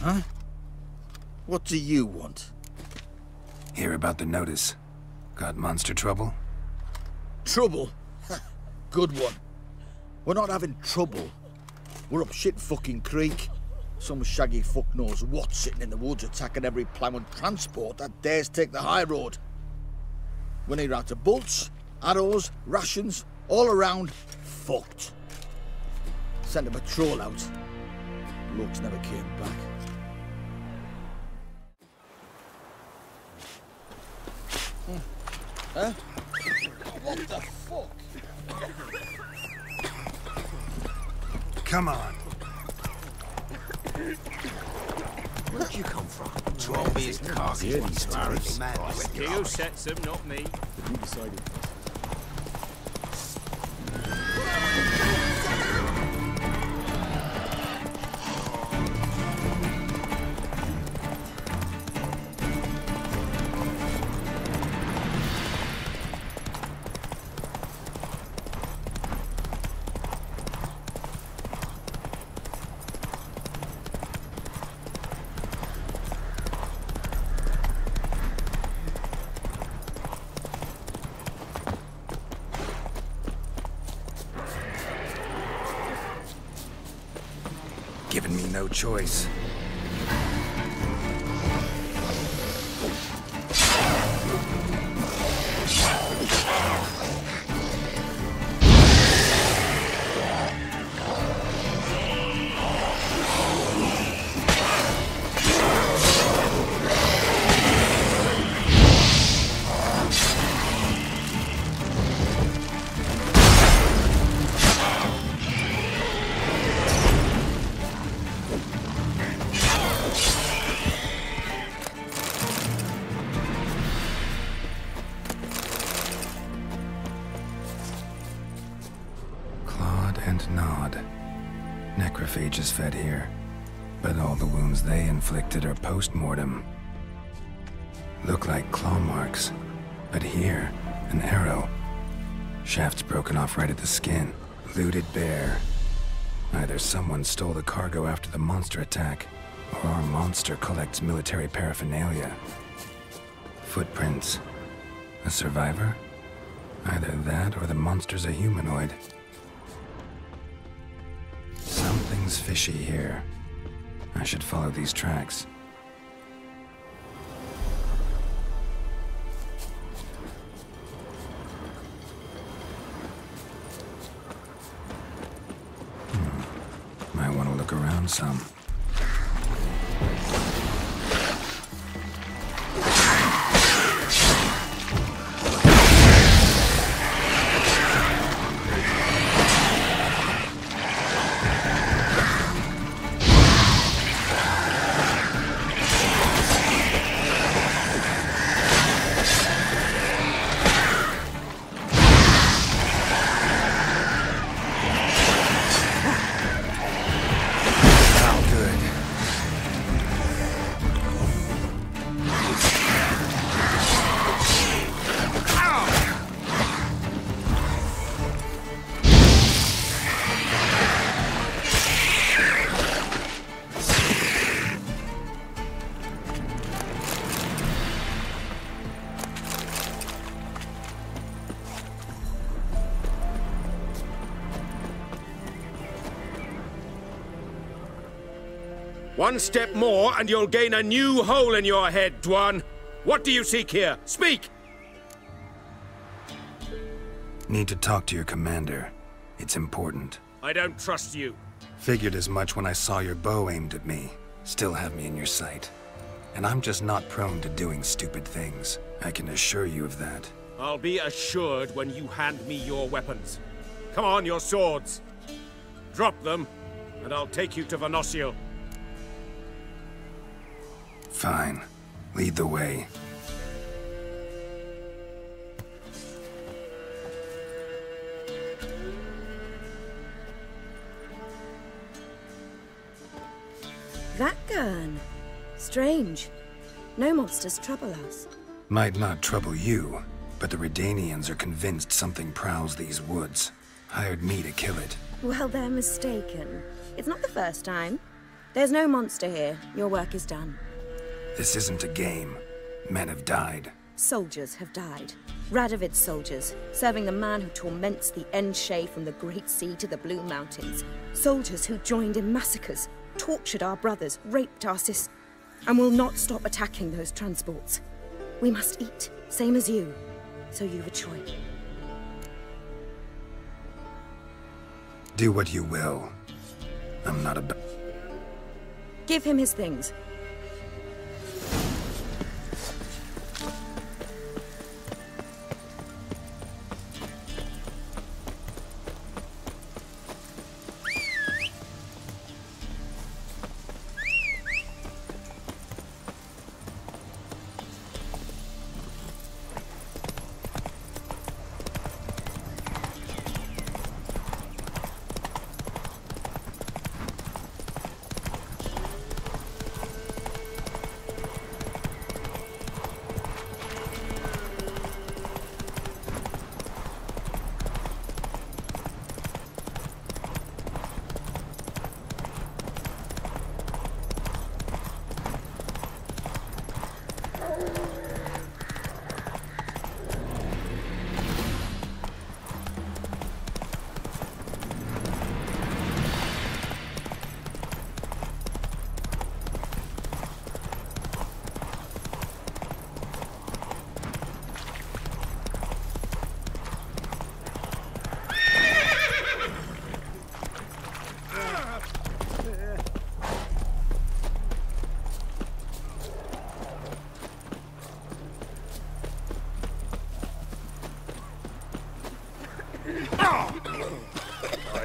Huh? What do you want? Hear about the notice. Got monster trouble? Trouble? Good one. We're not having trouble. We're up shit fucking creek. Some shaggy fuck knows what sitting in the woods attacking every plough and transport that dares take the high road. We're near out of bolts, arrows, rations, all around, fucked. Sent a patrol out. Looks never came back. Huh? What the fuck? Come on. Where'd you come from? Trombi's target one sparrows. You sets them, not me. You decided. Are post-mortem. Look like claw marks. But here, an arrow. Shaft's broken off right at the skin. Looted bare. Either someone stole the cargo after the monster attack, or our monster collects military paraphernalia. Footprints. A survivor? Either that or the monster's a humanoid. Something's fishy here. I should follow these tracks. Hmm. Might want to look around some. One step more, and you'll gain a new hole in your head, dh'oine. What do you seek here? Speak! Need to talk to your commander. It's important. I don't trust you. Figured as much when I saw your bow aimed at me. Still have me in your sight. And I'm just not prone to doing stupid things. I can assure you of that. I'll be assured when you hand me your weapons. Come on, your swords. Drop them, and I'll take you to Vernossiel. Fine. Lead the way. That gun. Strange. No monsters trouble us. Might not trouble you, But the Redanians are convinced something prowls these woods. Hired me to kill it. Well, they're mistaken. It's not the first time. There's no monster here. Your work is done. This isn't a game. Men have died. Soldiers have died. Radovid's soldiers, serving the man who torments the Aen Seidhe from the Great Sea to the Blue Mountains. Soldiers who joined in massacres, tortured our brothers, raped our sisters, and will not stop attacking those transports. We must eat, same as you. So you've a choice. Do what you will. I'm not a. Give him his things.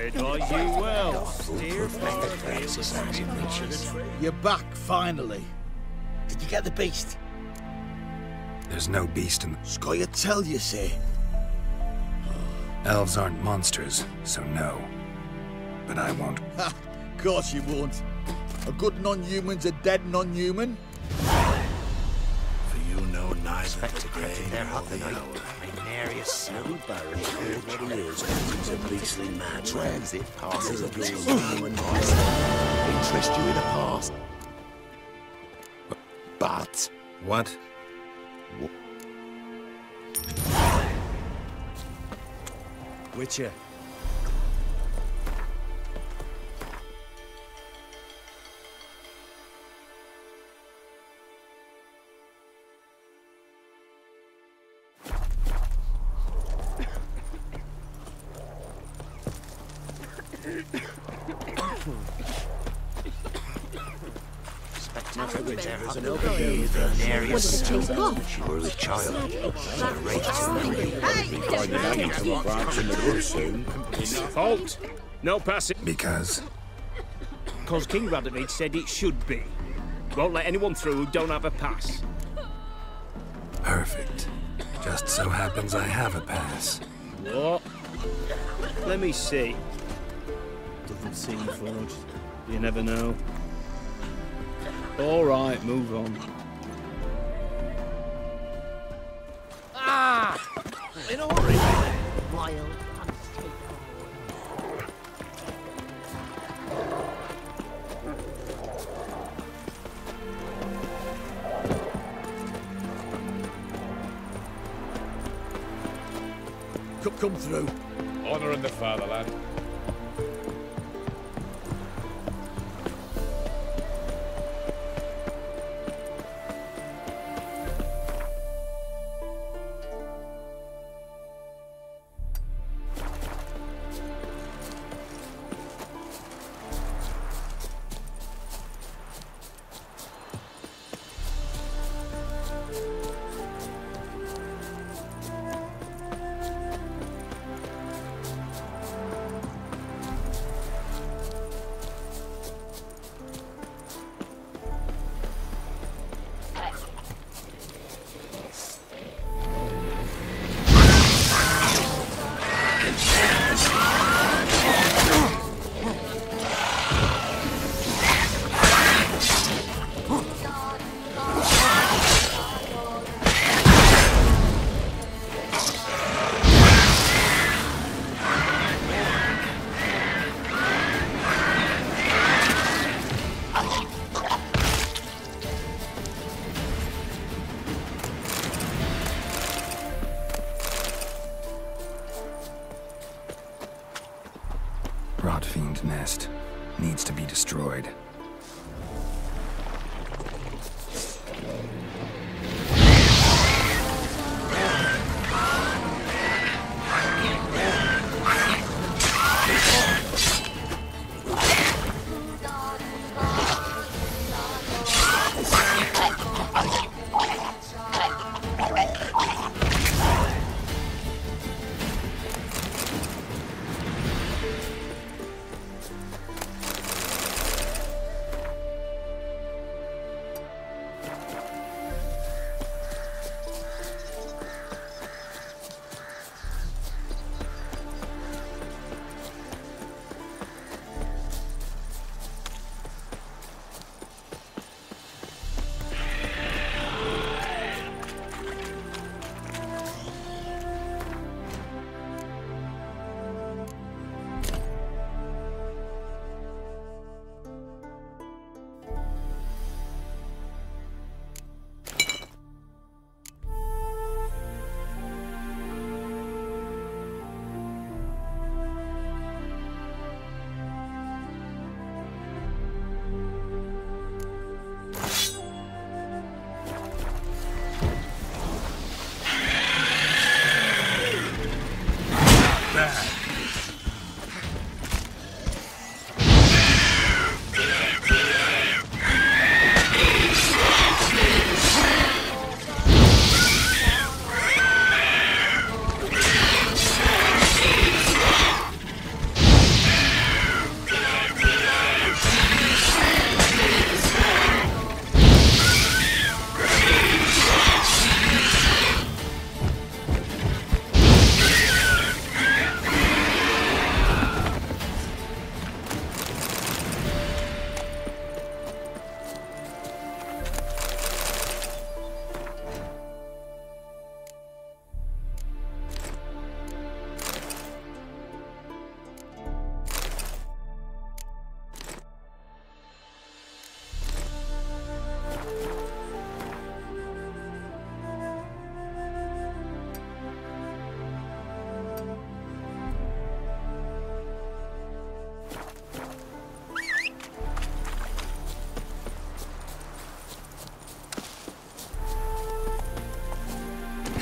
Advise you well. Steer You're back, finally. Did you get the beast? There's no beast in the... Scoia'tael you, say. Elves aren't monsters, so no. But I won't. Ha! Course you won't. A good non-human's a dead non-human. For you know neither the day nor the tonight. hour. Narius Snowy Baron heard what he is, he's a beastly mad transit passes a a little blue human interest you in the past. But What? Witcher. Child. Halt! No passing. Because... Because King Radovid said it should be. Won't let anyone through who don't have a pass. Perfect. Just so happens I have a pass. What? Let me see. Doesn't seem forged. You never know. All right, move on. In a hurry. Wild Come, come through. Honouring the fatherland.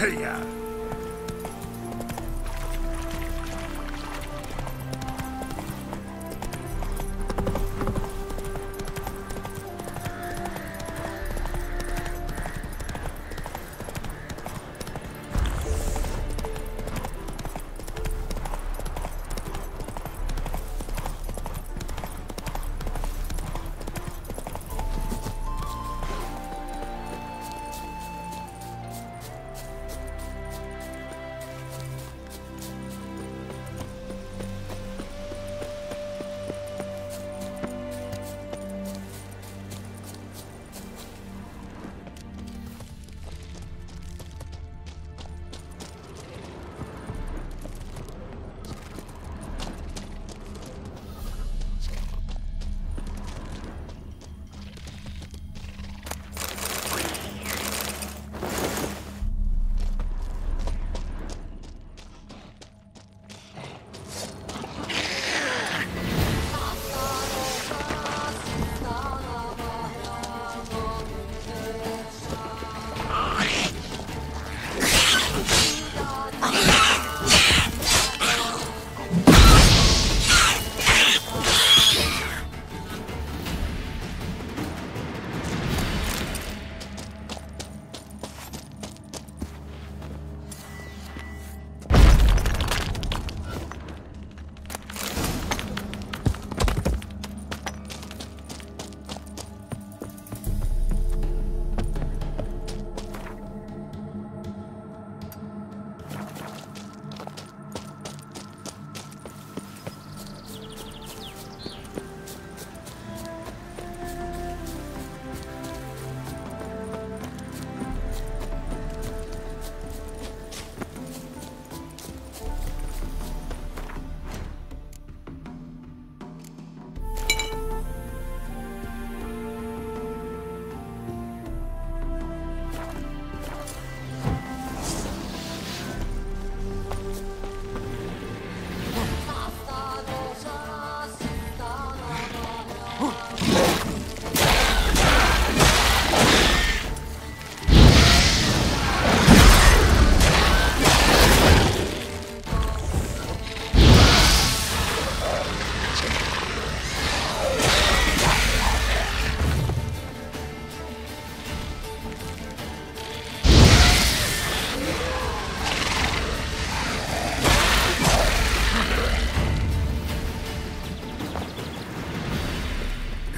Hey, yeah.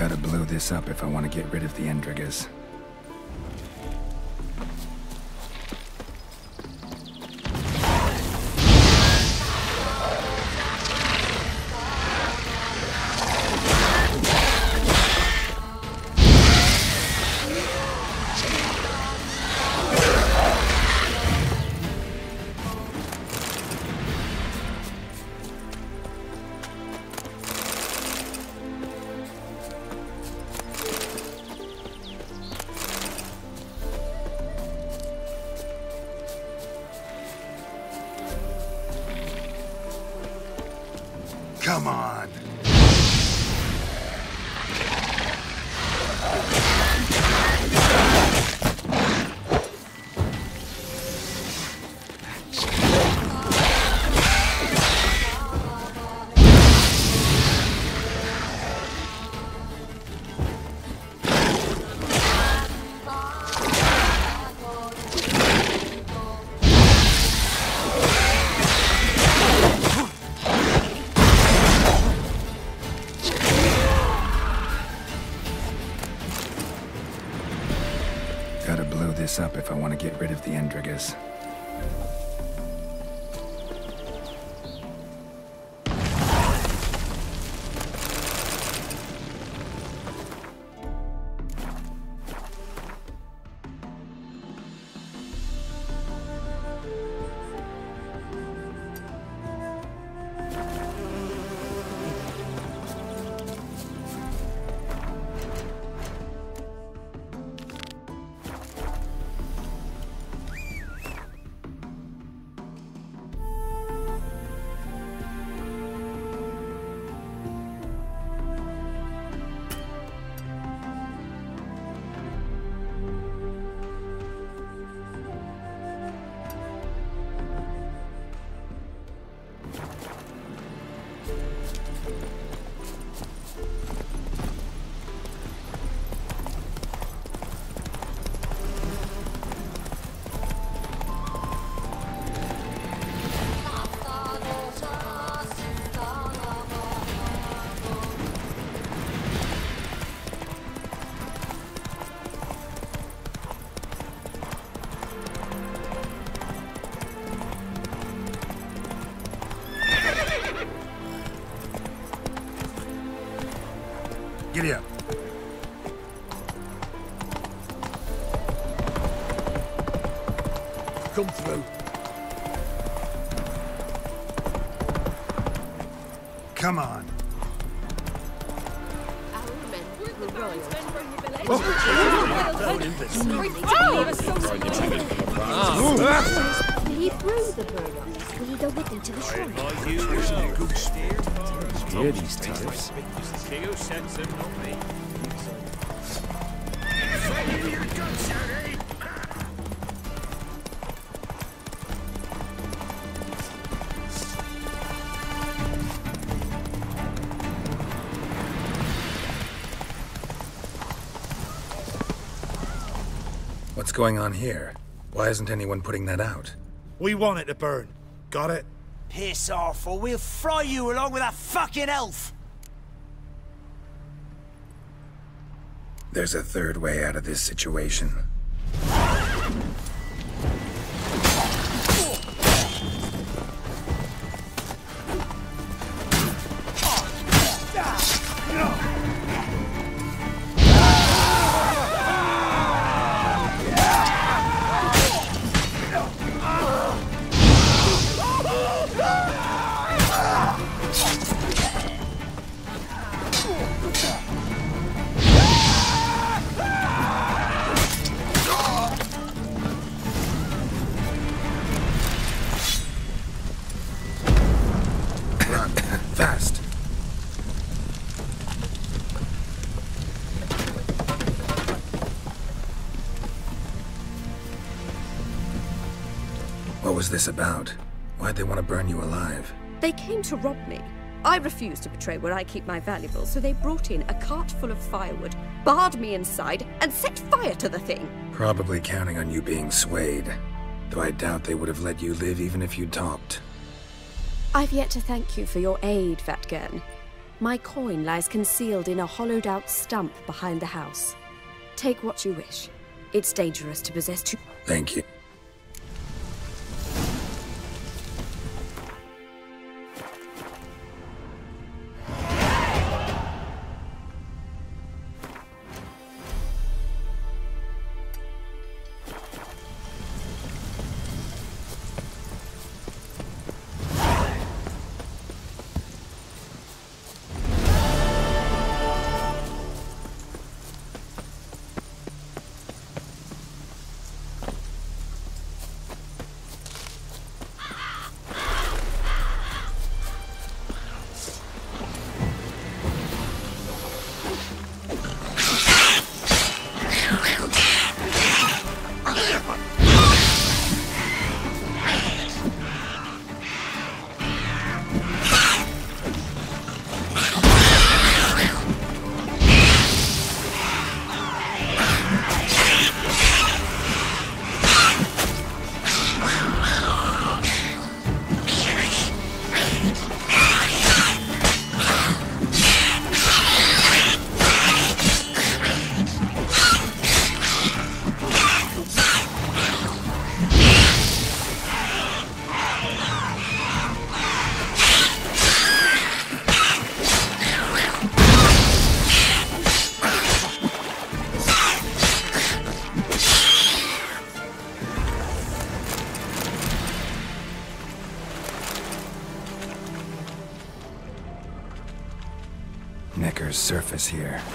gotta blow this up if I want to get rid of the endregas. King who sends them, not me. What's going on here? Why isn't anyone putting that out? We want it to burn. Got it? Piss off, or we'll fry you along with that fucking elf! There's a third way out of this situation. This about? Why'd they want to burn you alive? They came to rob me. I refused to betray where I keep my valuables, so they brought in a cart full of firewood, barred me inside, and set fire to the thing. Probably counting on you being swayed. Though I doubt they would have let you live even if you'd talked. I've yet to thank you for your aid, Vatt'ghern. My coin lies concealed in a hollowed out stump behind the house. Take what you wish. It's dangerous to possess too. Thank you. Surface here.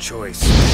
Choice.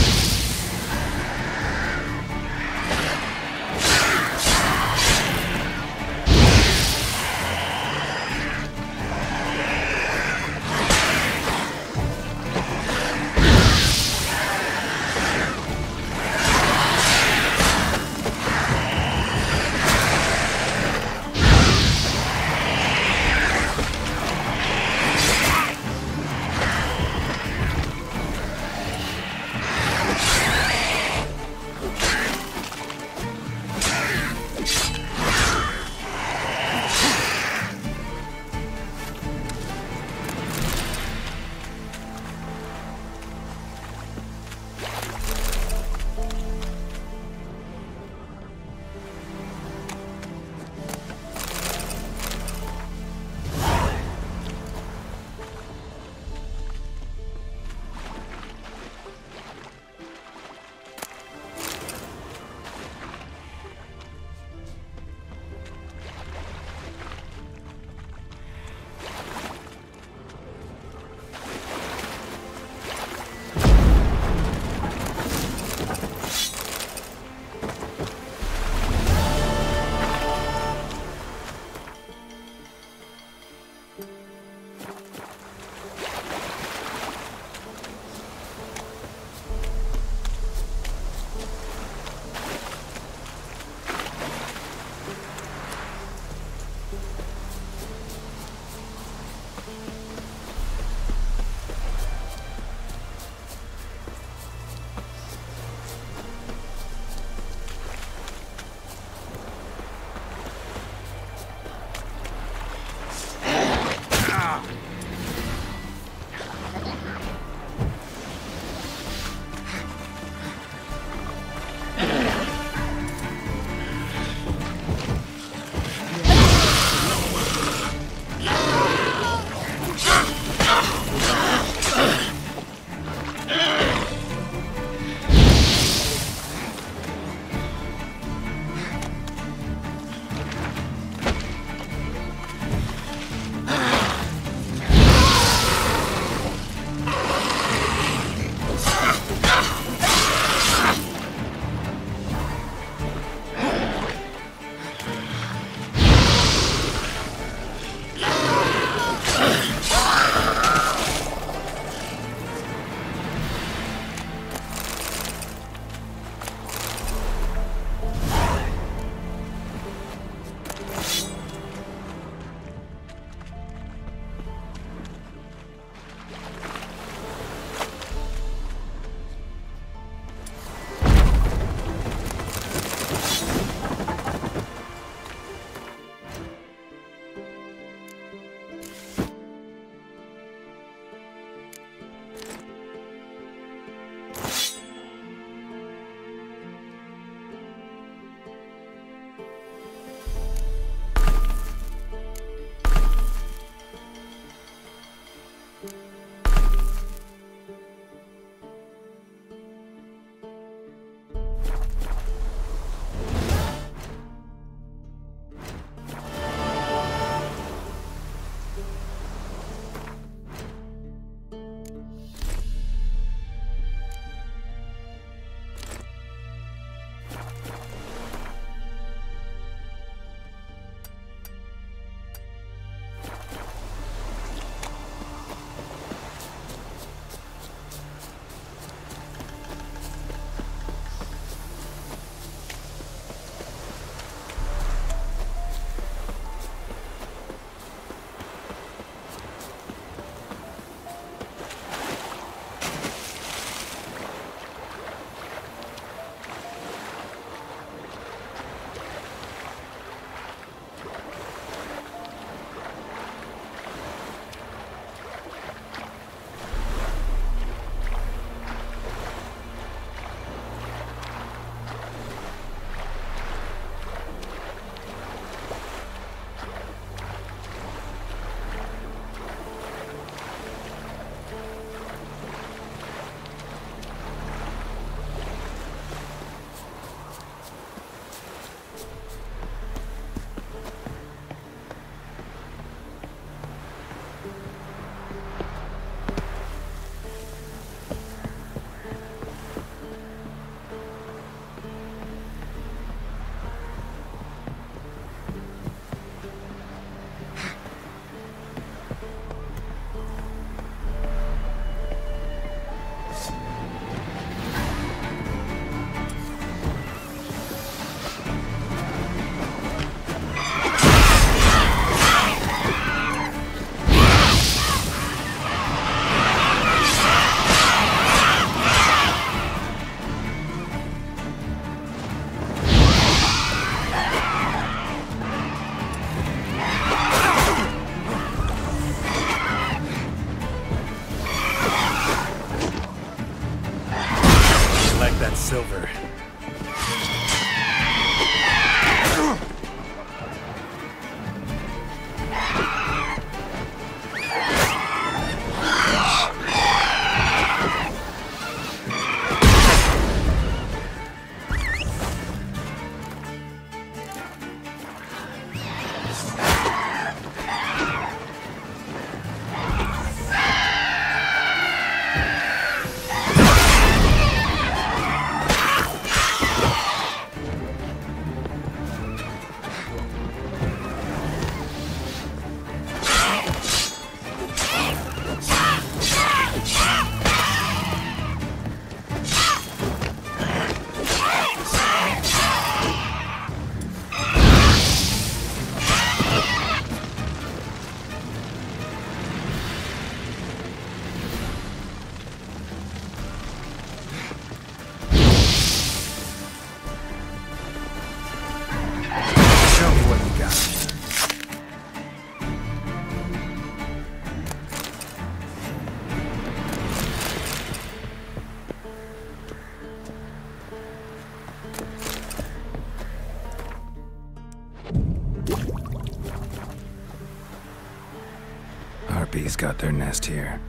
Got their nest here.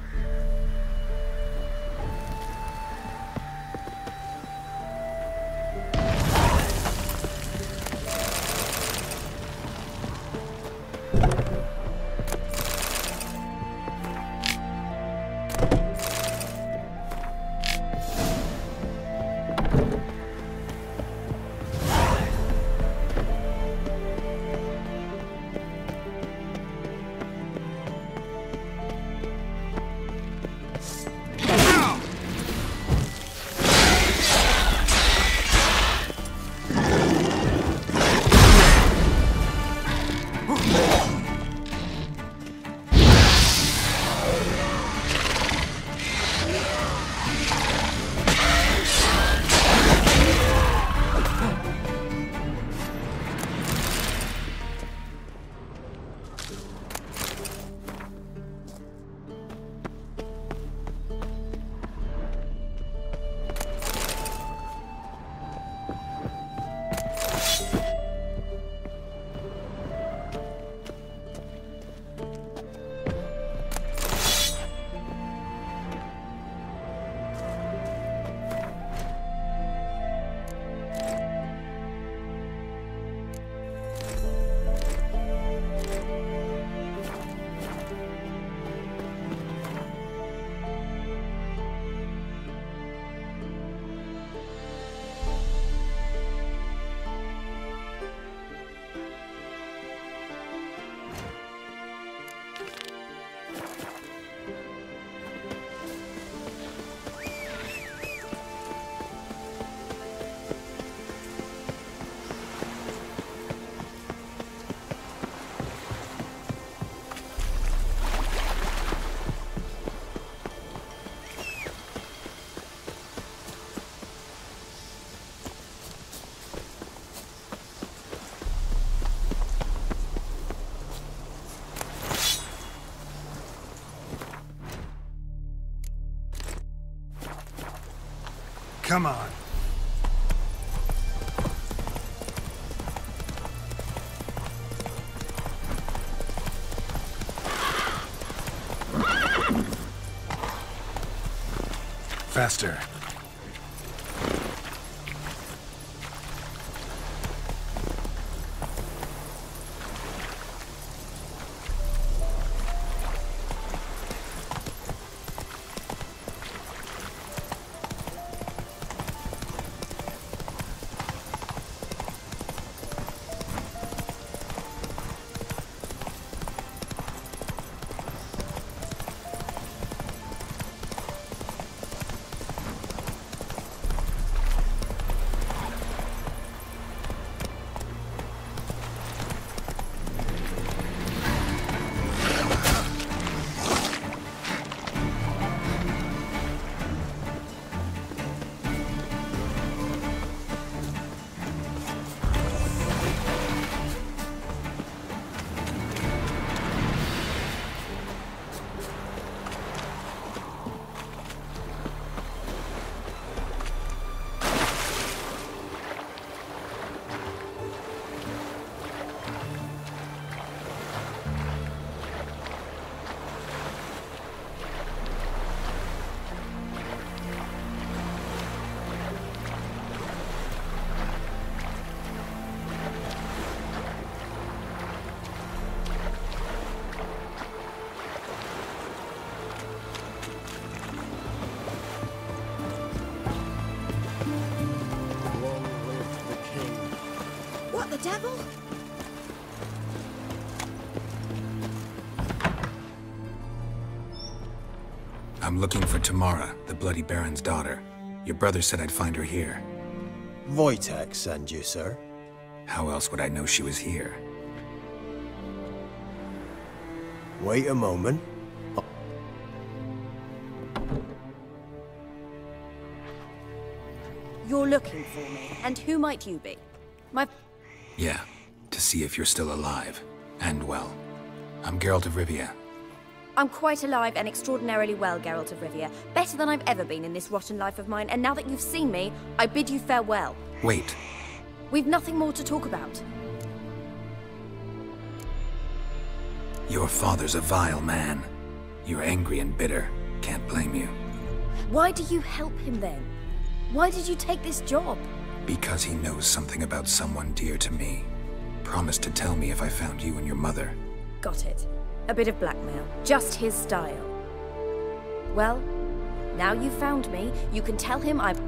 Come on. Faster. I'm looking for Tamara, the Bloody Baron's daughter. Your brother said I'd find her here. Wojtek send you, sir. How else would I know she was here? Wait a moment. You're looking for me, and who might you be? My. Yeah, to see if you're still alive. And well. I'm Geralt of Rivia. I'm quite alive and extraordinarily well, Geralt of Rivia. Better than I've ever been in this rotten life of mine, and now that you've seen me, I bid you farewell. Wait, We've nothing more to talk about. your father's a vile man. You're angry and bitter. Can't blame you. Why do you help him then? Why did you take this job? Because he knows something about someone dear to me. Promised to tell me if I found you and your mother. Got it. A bit of blackmail. Just his style. Well, now you've found me, you can tell him I've...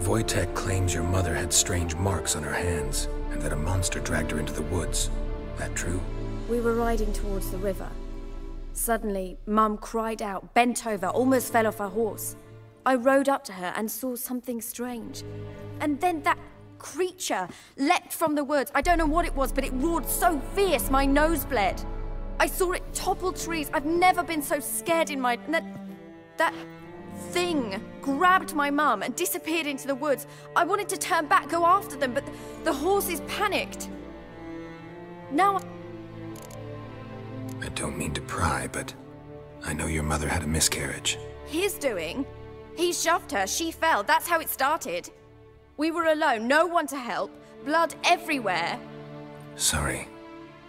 Wojtek claims your mother had strange marks on her hands, and that a monster dragged her into the woods. That true? We were riding towards the river. Suddenly, Mum cried out, bent over, almost fell off her horse. I rode up to her and saw something strange. And then that creature leapt from the woods. I don't know what it was, but it roared so fierce my nose bled. I saw it topple trees. I've never been so scared in my... That, that thing grabbed my mum and disappeared into the woods. I wanted to turn back, go after them, but the horses panicked. Now... I don't mean to pry, but I know your mother had a miscarriage. His doing? He shoved her, she fell, that's how it started. We were alone, no one to help, blood everywhere. Sorry.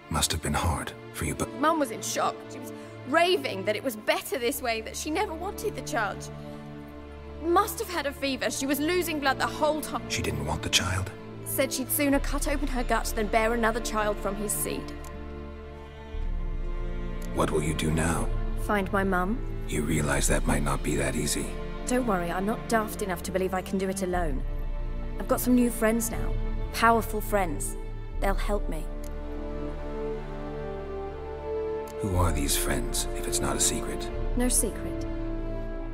Must have been hard for you, but... Mum was in shock. She was raving that it was better this way, that she never wanted the child. Must have had a fever. She was losing blood the whole time. She didn't want the child? Said she'd sooner cut open her gut than bear another child from his seed. What will you do now? Find my mum. You realize that might not be that easy. Don't worry, I'm not daft enough to believe I can do it alone. I've got some new friends now. Powerful friends. They'll help me. Who are these friends, if it's not a secret? No secret.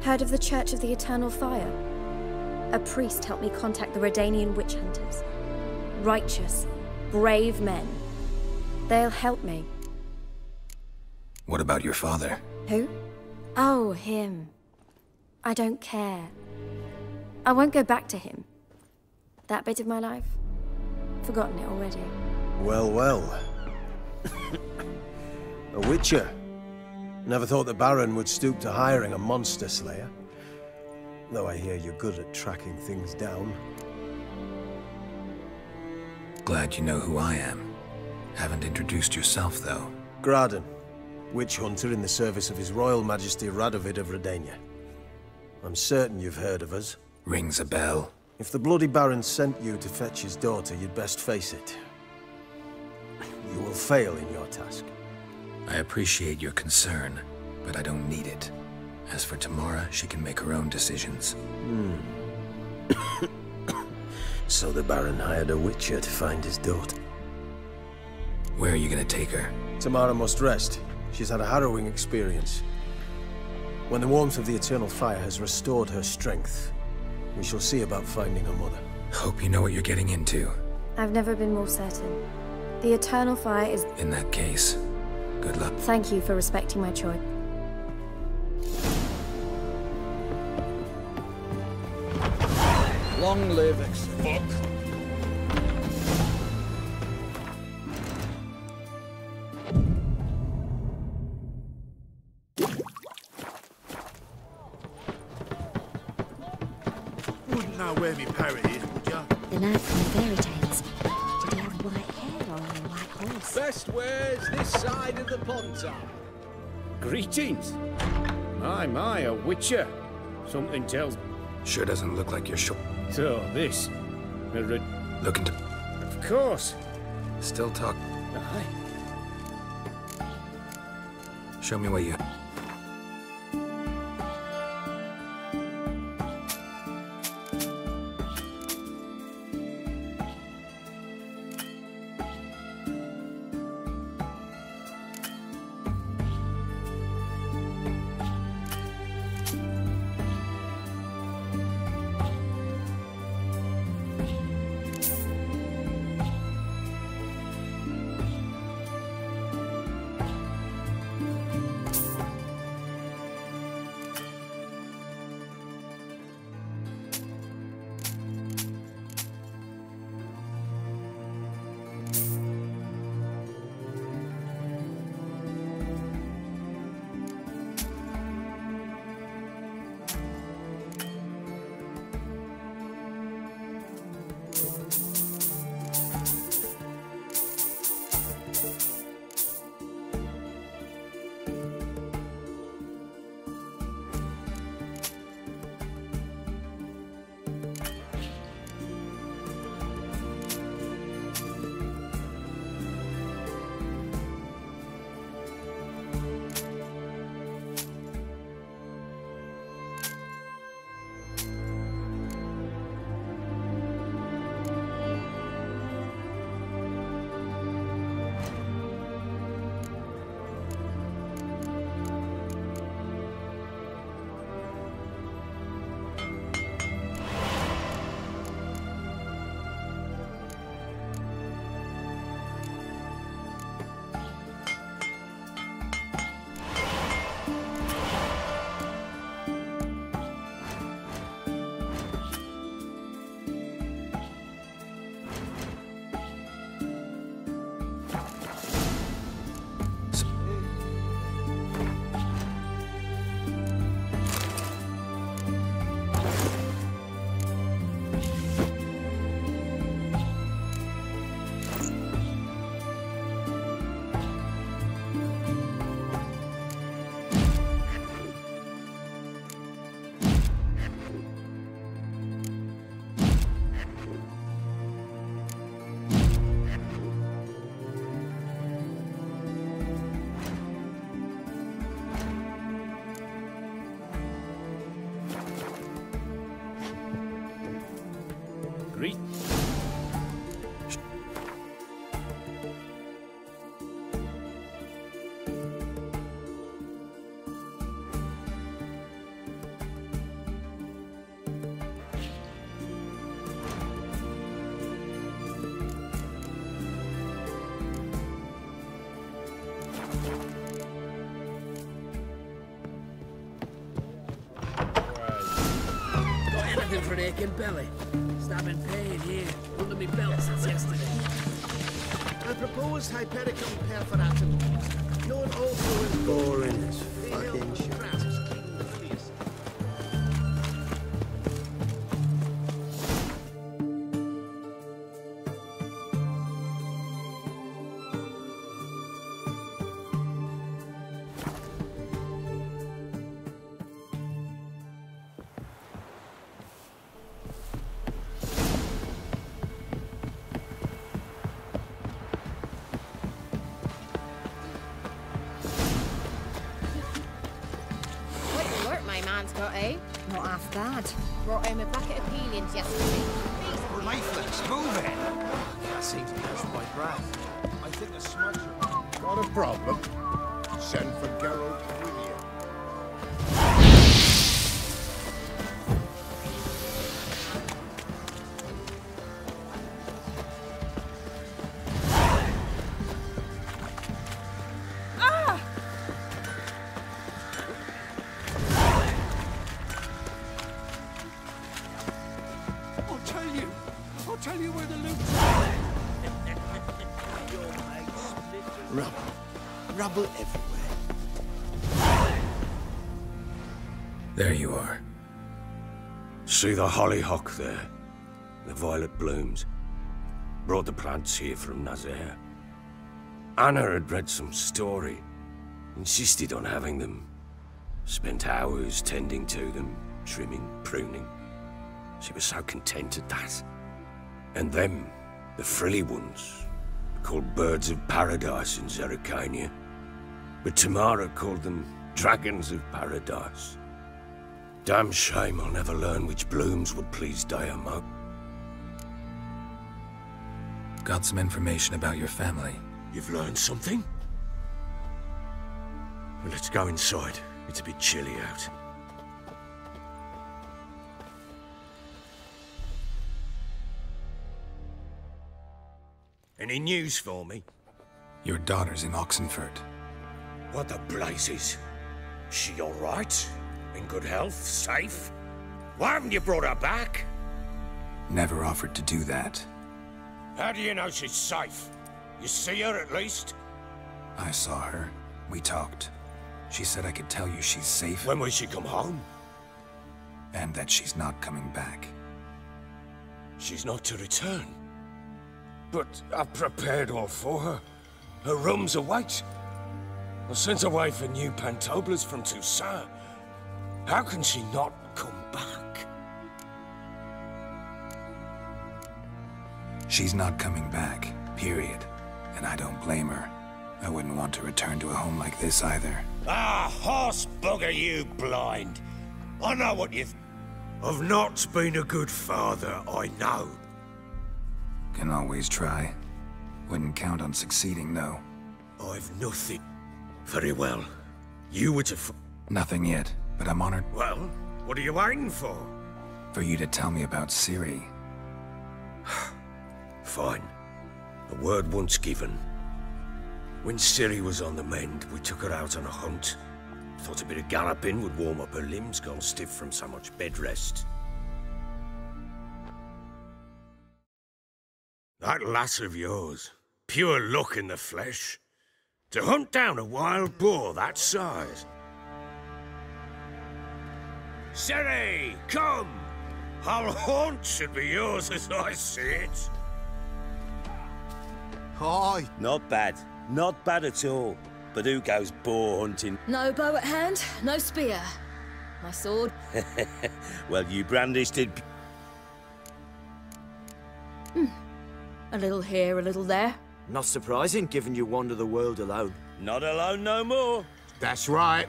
Heard of the Church of the Eternal Fire? A priest helped me contact the Redanian witch hunters. Righteous, brave men. They'll help me. What about your father? Who? Oh, him. I don't care. I won't go back to him. That bit of my life? Forgotten it already. Well, well. a witcher. Never thought the Baron would stoop to hiring a monster slayer. Though I hear you're good at tracking things down. Glad you know who I am. Haven't introduced yourself, though. Graden, witch hunter in the service of His Royal Majesty Radovid of Redania. I'm certain you've heard of us. Rings a bell. If the Bloody Baron sent you to fetch his daughter, you'd best face it. You will fail in your task. I appreciate your concern, but I don't need it. As for Tamara, she can make her own decisions. Hmm. so the Baron hired a witcher to find his daughter. Where are you gonna take her? Tamara must rest. She's had a harrowing experience. When the warmth of the Eternal Fire has restored her strength, we shall see about finding her mother. Hope you know what you're getting into. I've never been more certain. The Eternal Fire is... In that case, good luck. Thank you for respecting my choice. Long live X. side of the Pontar. Greetings. My, my, a witcher. Something tells... me. Sure doesn't look like you're sure. So, this... A red... Looking to... Of course. Still talk. Aye. Show me where you... Three. Aching belly. Stabbing pain here, under me belt since yesterday. I proposed Hypericum perforatum. Known also as Boring as fucking shit. Tell you where the loot's Rubble. Rubble everywhere. There you are. See the hollyhock there? The violet blooms. Brought the plants here from Nazaire. Anna had read some story. Insisted on having them. Spent hours tending to them, trimming, pruning. She was so content at that. And them, the frilly ones, called birds of paradise in Zerrikania. But Tamara called them dragons of paradise. Damn shame I'll never learn which blooms would please Diamo. Got some information about your family. You've learned something? Well, let's go inside. It's a bit chilly out. Any news for me? Your daughter's in Oxenfurt. What the blazes? She all right? In good health? Safe? Why haven't you brought her back? Never offered to do that. How do you know she's safe? You see her at least? I saw her. We talked. She said I could tell you she's safe. When will she come home? And that she's not coming back. She's not to return. But I've prepared all for her. Her rooms are white. I sent away for new pantoblas from Toussaint. How can she not come back? She's not coming back, period. And I don't blame her. I wouldn't want to return to a home like this either. Ah, horse bugger you, blind. I know what you've... I've not been a good father, I know. Can always try. Wouldn't count on succeeding, though. I've nothing. Very well. You were to f- Nothing yet, but I'm honored Well, what are you waiting for? for you to tell me about Ciri. Fine. A word once given. When Ciri was on the mend, we took her out on a hunt. Thought a bit of galloping would warm up her limbs, gone stiff from so much bed rest. That lass of yours, pure luck in the flesh. To hunt down a wild boar that size. Ciri, come! Our haunt should be yours as I see it. Hi. Not bad. Not bad at all. But who goes boar hunting? No bow at hand, no spear. My sword. well, you brandished it. Hmm. A little here, a little there. Not surprising, given you wander the world alone. Not alone no more. That's right.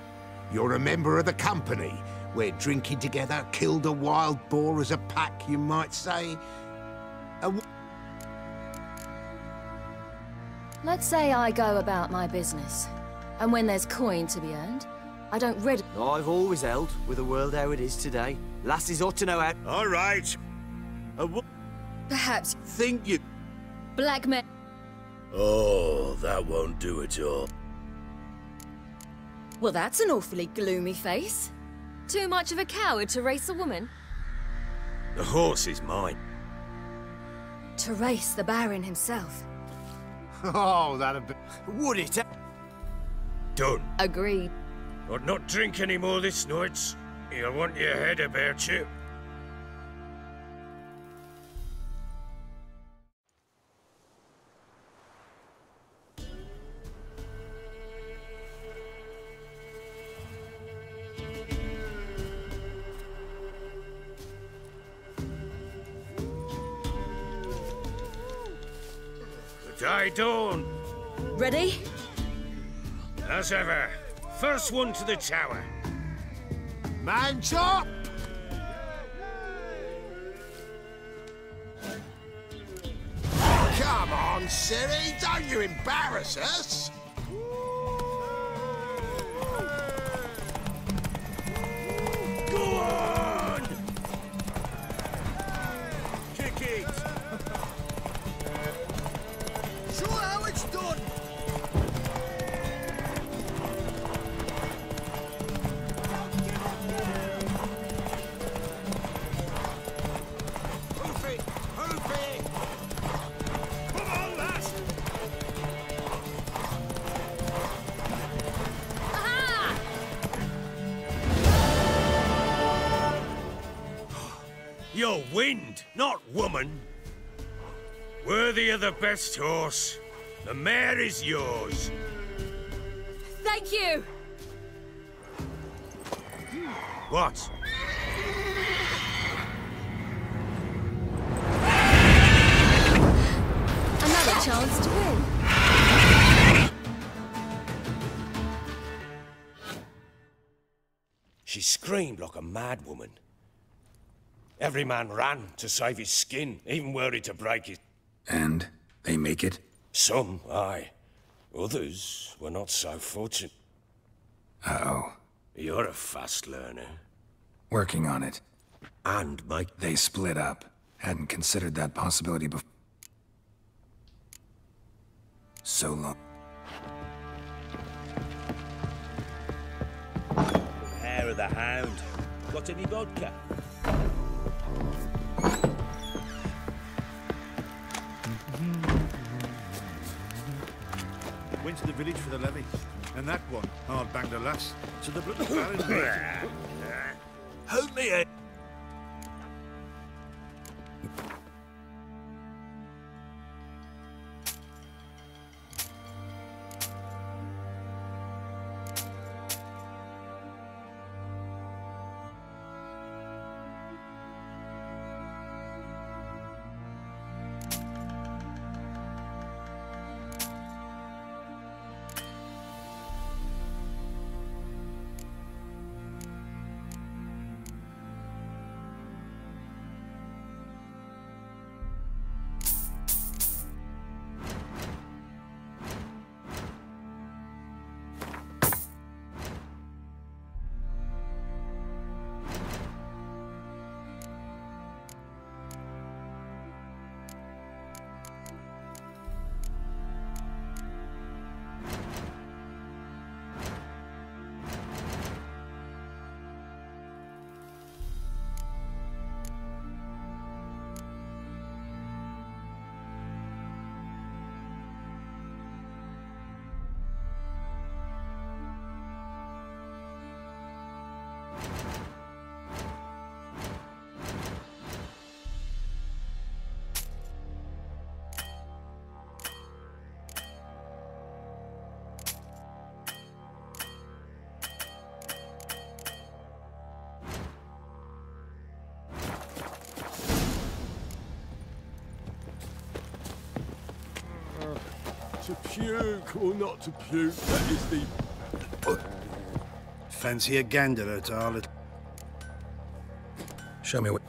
You're a member of the company. We're drinking together, killed a wild boar as a pack, you might say. A w- Let's say I go about my business. And when there's coin to be earned, I don't rid. I've always held, with the world how it is today. Lasses ought to know how. All right. Perhaps think you. Blackmail. Oh, that won't do at all. Well, that's an awfully gloomy face. Too much of a coward to race a woman? The horse is mine. To race the Baron himself. Oh, that'd be... Would it? Done. Agreed. But not drink any more this night. You'll want your head about you. The day dawn. Ready? As ever. First one to the tower. Man chop! Come on, Ciri, don't you embarrass us! Go on! You're wind, not woman. Worthy of the best horse. The mare is yours. Thank you! What? Another chance to win. She screamed like a mad woman. Every man ran to save his skin, even were it to break it. And they make it? Some, aye. Others were not so fortunate. Uh-oh. You're a fast learner. Working on it. And, Mike. They split up. Hadn't considered that possibility before. So long. Hair of the hound. Got any vodka? Went to the village for the levy. And that one, hard banged a lass. So the bloody baron Hold me head! Puke or not to puke, that is the... Fancy a gander at our little... Show me what...